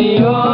Adiós.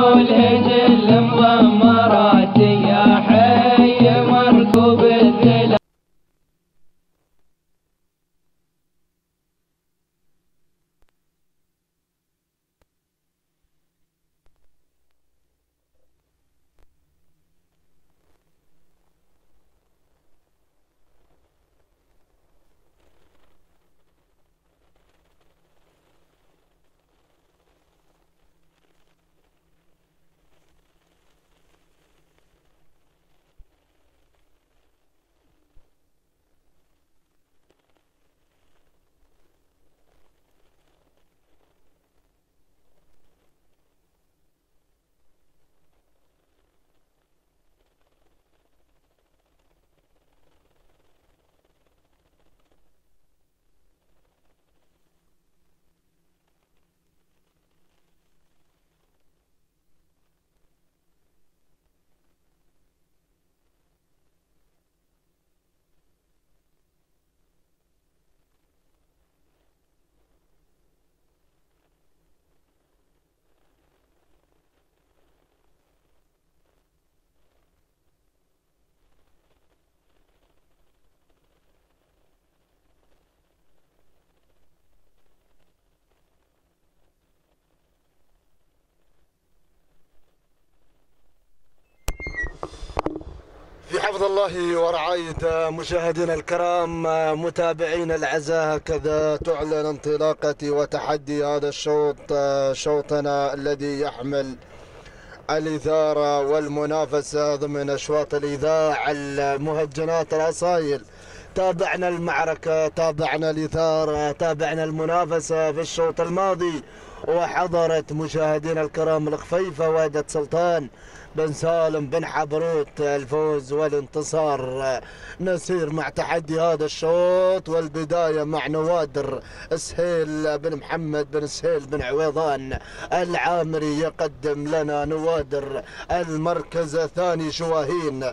حفظ الله ورعايته مشاهدينا الكرام متابعينا الأعزاء كذا تعلن انطلاقة وتحدي هذا الشوط شوطنا الذي يحمل الاثاره والمنافسة ضمن أشواط الإذاعة المهجنات الأصايل. تابعنا المعركة تابعنا الاثاره تابعنا المنافسة في الشوط الماضي. وحضرت مشاهدينا الكرام الخفيفة وادة سلطان بن سالم بن حبروت الفوز والانتصار. نسير مع تحدي هذا الشوط والبداية مع نوادر سهيل بن محمد بن سهيل بن عويضان. العامري يقدم لنا نوادر المركز الثاني شواهين.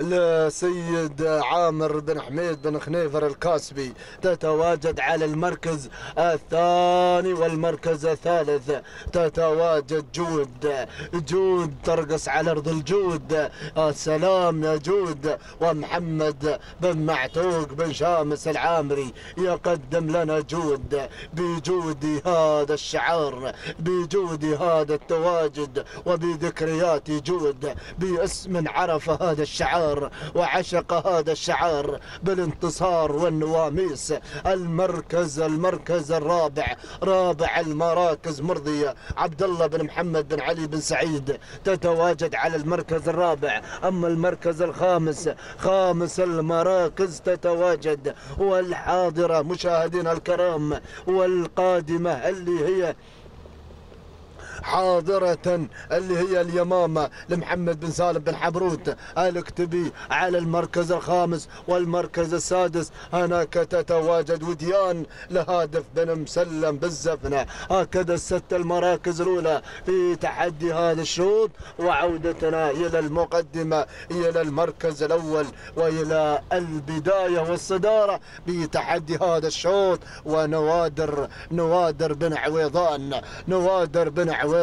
لسيد عامر بن حميد بن خنيفر الكاسبي تتواجد على المركز الثاني والمركز الثالث. تتواجد جود. جود ترقص على أرض الجود. السلام يا جود. ومحمد بن معتوق بن شامس العامري يقدم لنا جود. بجود هذا الشعار. بجود هذا التواجد. وبذكريات جود. باسم عرف هذا الشعار. وعشق هذا الشعار بالانتصار والنواميس. المركز المركز الرابع رابع المراكز. مرضية عبد الله بن محمد بن علي بن سعيد تتواجد على المركز الرابع. أما المركز الخامس خامس المراكز تتواجد. والحاضرة مشاهدينا الكرام والقادمة اللي هي حاضرة اللي هي اليمامة لمحمد بن سالم بن حبروت. الاكتبي على المركز الخامس والمركز السادس. هناك تتواجد وديان لهادف بن مسلم بالزفنة. هكذا الست المراكز الأولى في تحدي هذا الشوط وعودتنا إلى المقدمة إلى المركز الأول وإلى البداية والصدارة بتحدي هذا الشوط ونوادر نوادر بن عويضان نوادر بن عويضان.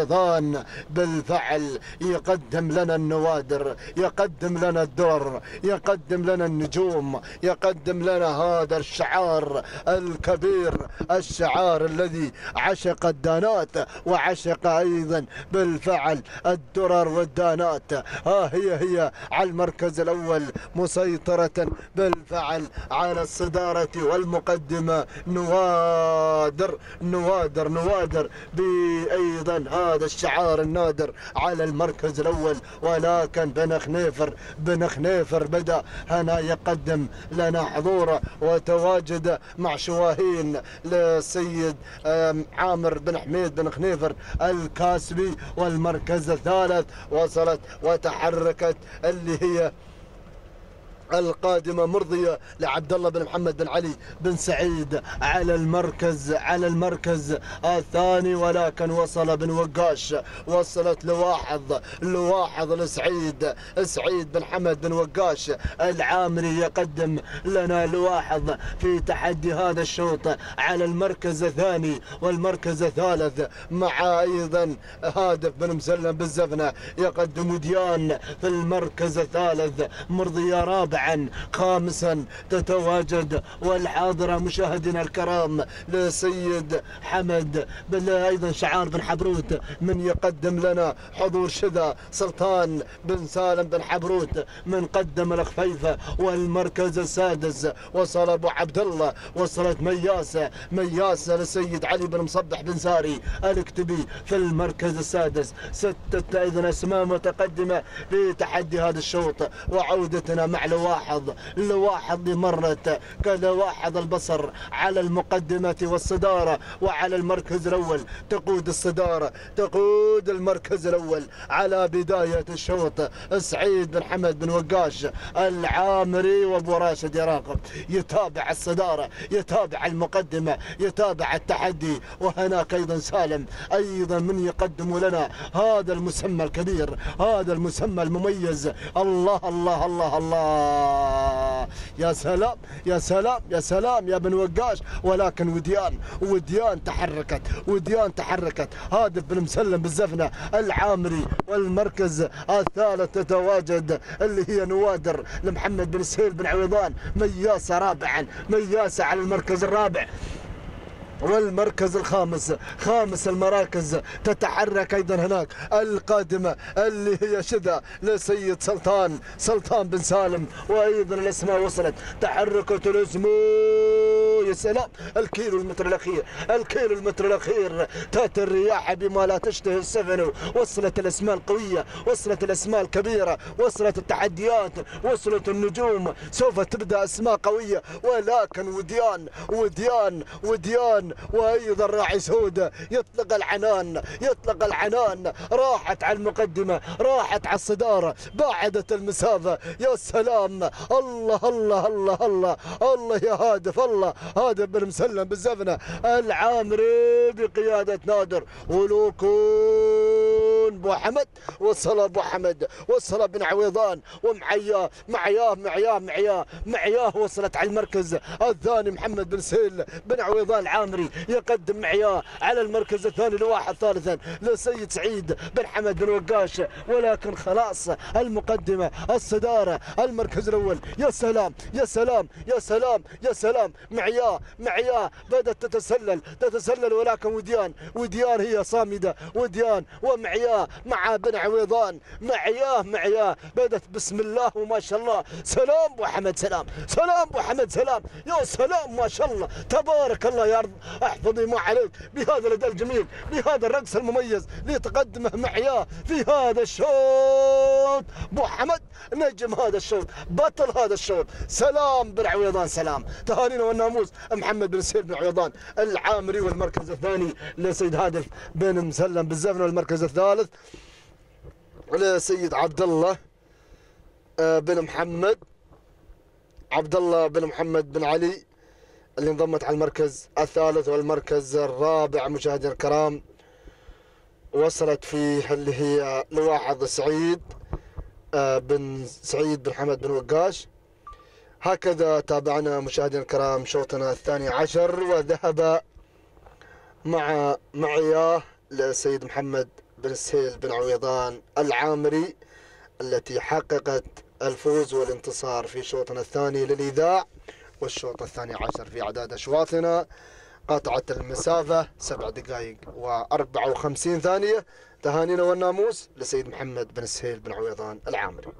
بالفعل يقدم لنا النوادر يقدم لنا الدرر يقدم لنا النجوم يقدم لنا هذا الشعار الكبير الشعار الذي عشق الدانات وعشق أيضا بالفعل الدرر والدانات. ها هي هي على المركز الأول مسيطرة بالفعل على الصدارة والمقدمة. نوادر نوادر نوادر. بأيضا هذا الشعار النادر على المركز الأول ولكن بن خنيفر بن خنيفر بدأ هنا يقدم لنا حضوره وتواجده مع شواهين للسيد عامر بن حميد بن خنيفر الكاسبي والمركز الثالث وصلت وتحركت اللي هي القادمة مرضية لعبد الله بن محمد بن علي بن سعيد على المركز على المركز الثاني ولكن وصل بن وقاش وصلت لواحظ لواحظ لسعيد سعيد بن حمد بن وقاش العامري يقدم لنا لواحظ في تحدي هذا الشوط على المركز الثاني والمركز الثالث مع أيضا هادف بن مسلم بالزفنة يقدم وديان في المركز الثالث مرضية خامسا تتواجد والحاضرة مشاهدينا الكرام لسيد حمد بن أيضا شعار بن حبروت من يقدم لنا حضور شذا سلطان بن سالم بن حبروت من قدم الخفيفة والمركز السادس وصل أبو عبد الله وصلت مياسة مياسة لسيد علي بن مصبح بن ساري الاكتبي في المركز السادس. ستة أيضا أسماء متقدمة في تحدي هذا الشوط وعودتنا مع لواحظ لواحظ مرت كلواحظ البصر على المقدمة والصدارة وعلى المركز الأول تقود الصدارة تقود المركز الأول على بداية الشوط. سعيد بن حمد بن وقاش العامري وأبو راشد يراقب. يتابع الصدارة يتابع المقدمة يتابع التحدي. وهناك أيضا سالم أيضا من يقدم لنا هذا المسمى الكبير هذا المسمى المميز. الله الله الله الله. يا سلام يا سلام يا سلام يا بن وقاش. ولكن وديان وديان تحركت وديان تحركت. هادف بن مسلم بالزفنة العامري والمركز الثالث تتواجد اللي هي نوادر لمحمد بن سهيل بن عويضان مياسة رابعا مياسة على المركز الرابع. والمركز الخامس خامس المراكز تتحرك أيضا هناك القادمة اللي هي شذا لسيد سلطان سلطان بن سالم وأيضا الأسماء وصلت. تحركت الاسماء سلام الكيلو المتر الأخير الكيلو المتر الأخير. تاتي الرياح بما لا تشتهي السفن. وصلت الأسماء القوية وصلت الأسماء الكبيرة وصلت التحديات وصلت النجوم. سوف تبدأ أسماء قوية ولكن وديان وديان وديان. وأيضا راعي سودة يطلق العنان يطلق العنان. راحت على المقدمة راحت على الصدارة باعدت المسافة. يا سلام. الله الله الله الله. الله يا هادف الله هادف بن مسلم بالزفنة العامري بقيادة نادر ولوكون بو حمد وصل أبو حمد وصل بن عويضان ومعياه معياه معياه معياه معياه وصلت على المركز الثاني محمد بن سهيل بن عويضان العامري يقدم معياه على المركز الثاني لواحد ثالثا لسيد سعيد بن حمد بن وقاش ولكن خلاص المقدمة الصدارة المركز الأول يا سلام يا سلام يا سلام يا سلام معياه معياه بدأت تتسلل تتسلل ولكن وديان وديان هي صامدة وديان ومعياه مع بن عويضان. معياه معياه. بدأت بسم الله وما شاء الله. سلام أبو حمد سلام. سلام أبو حمد سلام. يا سلام ما شاء الله. تبارك الله يا رب. احفظي ما عليك. بهذا الأداء الجميل بهذا الرقص المميز لتقدمه معياه في هذا الشوط. أبو حمد نجم هذا الشوط بطل هذا الشوط. سلام بن عويضان سلام. تهانينا والناموس. محمد بن سهيل بن عويضان العامري والمركز الثاني لسيد هادف بن مسلم بالزفن والمركز الثالث. لسيد عبد الله آه، بن محمد عبد الله بن محمد بن علي اللي انضمت على المركز الثالث والمركز الرابع مشاهدينا الكرام. وصلت فيه اللي هي لواحظ سعيد آه، بن سعيد بن حمد بن وقاش. هكذا تابعنا مشاهدينا الكرام شوطنا الثاني عشر وذهب مع معياه لسيد محمد بن سهيل بن عويضان العامري التي حققت الفوز والانتصار في شوطنا الثاني للإذاع والشوط الثاني عشر في أعداد أشواطنا. قطعت المسافة سبع دقائق وأربعة وخمسين ثانية. تهانينا والناموس لسيد محمد بن سهيل بن عويضان العامري.